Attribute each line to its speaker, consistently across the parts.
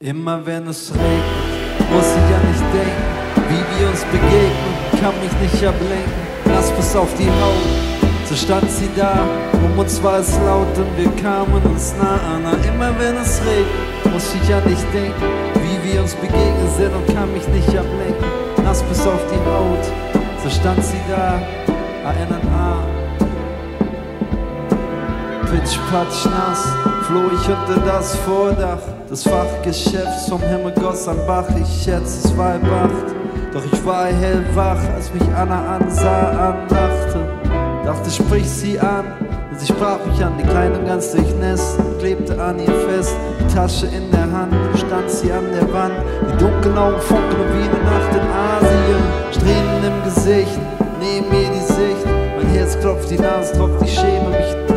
Speaker 1: Immer wenn es regnet, muss ich ja nicht denken, wie wir uns begegnen, kann mich nicht ablenken, nass bis auf die Haut. So stand sie da, um uns war es laut und wir kamen uns nah an. Immer wenn es regnet, muss ich ja nicht denken, wie wir uns begegnen sind und kann mich nicht ablenken, nass bis auf die Haut. So stand sie da, A-N-N-A. Pitch, patsch, nass, floh ich unter das Vordach des Fachgeschäfts vom Himmel goss ein Bach. Ich schätze, es war halb acht, doch ich war hellwach, als mich Anna ansah, andachte. Dachte, sprich sie an, und sie sprach mich an, die Kleine ganz durchnässt, klebte an ihr fest, die Tasche in der Hand, stand sie an der Wand, die dunklen Augen funkeln wie eine Nacht in Asien, Strähnen im Gesicht, neben mir die Sicht, mein Herz klopft, die Nase tropft, ich schäme mich, mich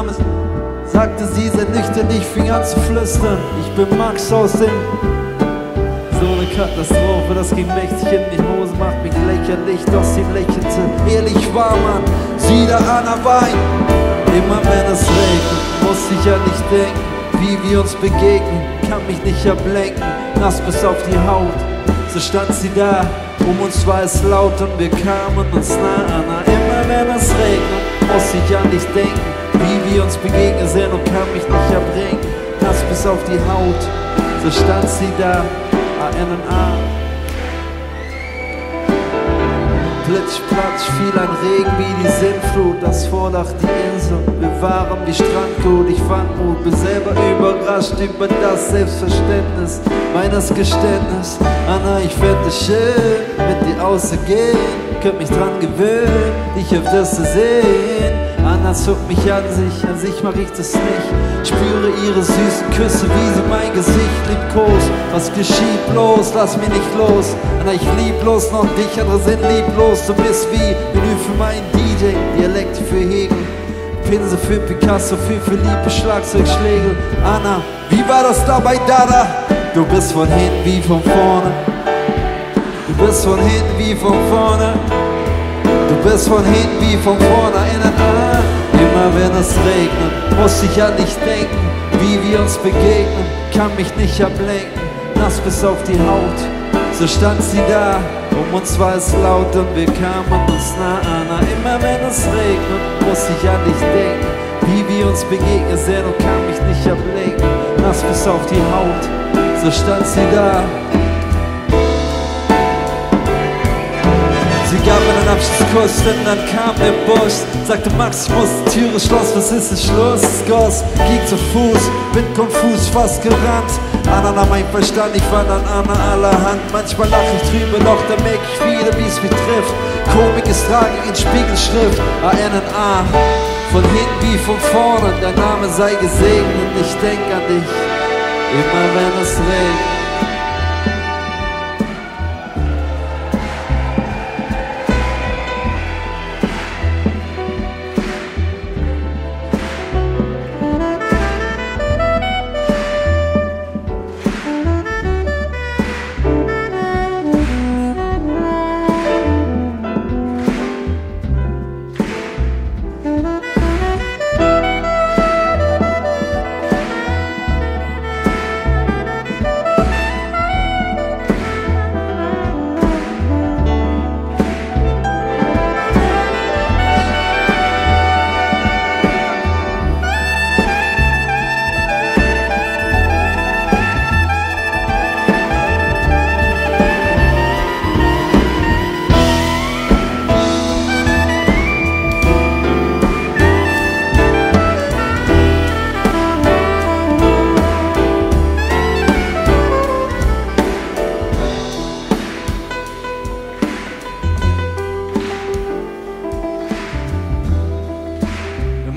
Speaker 1: Name sagte sie, sei nüchtern, ich fing an zu flüstern, ich bin Max aus dem so eine Katastrophe, das ging mächtig in die Hose, macht mich lächerlich, doch sie lächelte. Ehrlich war man, sieh da Anna Wein. Immer wenn es regnet, muss ich ja nicht denken, wie wir uns begegnen, kann mich nicht ablenken, nass bis auf die Haut. So stand sie da, um uns war es laut und wir kamen uns nah an. Immer wenn es regnet, muss ich ja nicht denken, wir uns begegnen sind und kann mich nicht abbringen, nass bis auf die Haut. So stand sie da, A-N-N-A. Plitsch, platsch, fiel ein Regen wie die Sintflut, das Vordach die Insel. Wir waren wie Strandgut, ich fand Mut, bin selber überrascht über das Selbstverständnis meines Geständnis. Anna, ich es schön, mit dir auszugehen, könnt mich dran gewöhnen, dich öfters zu sehen. Anna zuckt mich an sich, an sich mach ich das nicht. Spüre ihre süßen Küsse, wie sie mein Gesicht liebkost. Was geschieht bloß, lass mich nicht los. Anna, ich lieb bloß noch dich, andere sind lieblos. Du bist wie Menü für meinen DJ, Dialekte für Hegel. Pinsel für Picasso, für Philippe, Schlagzeugschlägel. Anna, wie war das da bei Dada? Du bist von hinten wie von vorne. Du bist von hinten wie von vorne. Du bist von hinten wie von vorne an. Immer wenn es regnet, muss ich an dich denken. Wie wir uns begegnen, kann mich nicht ablenken. Nass bis auf die Haut, so stand sie da. Um uns war es laut und wir kamen uns nah an. Immer wenn es regnet, muss ich an dich denken. Wie wir uns begegnen sind und kann mich nicht ablenken. Nass bis auf die Haut, so stand sie da. Abschiedskuss, denn dann kam der Bus. Sagte Max, ich muss, Türe schloss, was ist es Schluss? Goss, ging zu Fuß, bin konfus, fast gerannt. Anna nahm mein Verstand, ich war dann Anna allerhand. Manchmal lach ich drüber, doch dann merk ich wieder, wie es mich trifft. Komik ist Tragik in Spiegelschrift, A-N-N-A. Von hinten wie von vorne, der Name sei gesegnet, ich denk an dich, immer wenn es regnet.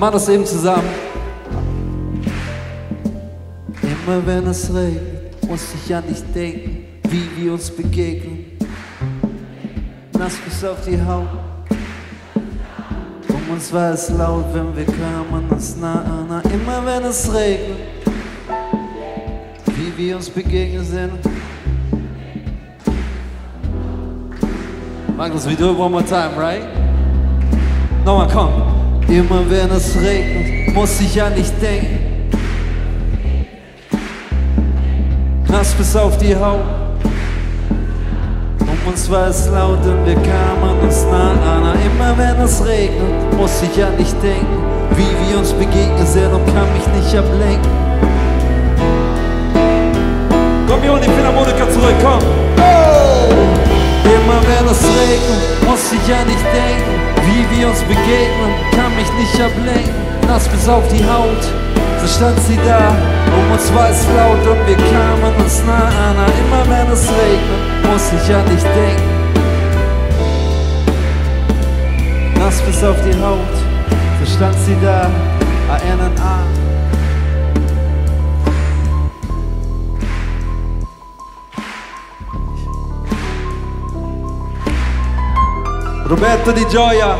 Speaker 1: Machen das eben zusammen. Immer wenn es regnet, muss ich an dich denken, wie wir uns begegnen. Nass bis auf die Haut. Um uns war es laut, wenn wir kamen uns nah an. Immer wenn es regnet, wie wir uns begegnen sind. Magnus, we do it one more time, right? Nochmal, komm. Immer wenn es regnet, muss ich an dich denken. Nass bis auf die Haut. Um uns war es laut und wir kamen uns nah an. Immer wenn es regnet, muss ich an dich denken. Wie wir uns begegnen sehen und kann mich nicht ablenken. Komm, wir holen die Philharmoniker zurück, komm! Es regnet, muss ich an dich denken, wie wir uns begegnen, kann mich nicht ablenken, nass bis auf die Haut. So stand sie da, um uns war es laut und wir kamen uns nah an. Immer wenn es regnet, muss ich an dich denken. Nass bis auf die Haut, so stand sie da, erinnern an. Roberto Di Gioia.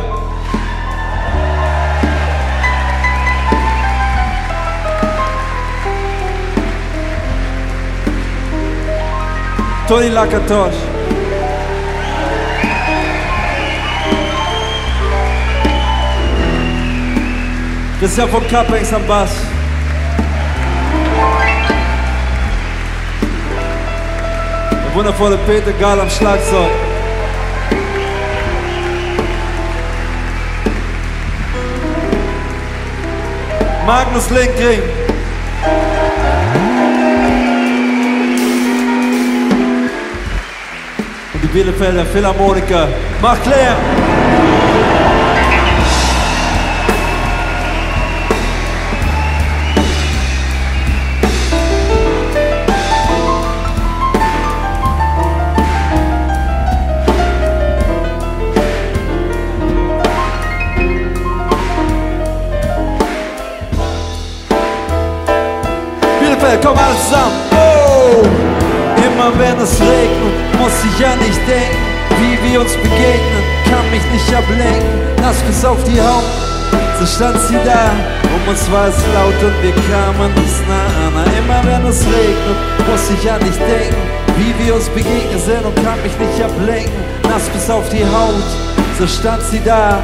Speaker 1: Tony Lakatosh. Christian von Kappengs am Bass. Der wundervolle Peter Gahl am Schlagzeug. Magnus Linkring. Und die Bielefelder Philharmoniker. Mach Claire. Nicht ablenken. Nass bis auf die Haut, so stand sie da. Um uns war es laut und wir kamen uns nah an. Immer wenn es regnet, muss ich an dich denken. Wie wir uns begegnen sind und kann mich nicht ablenken. Nass bis auf die Haut, so stand sie da.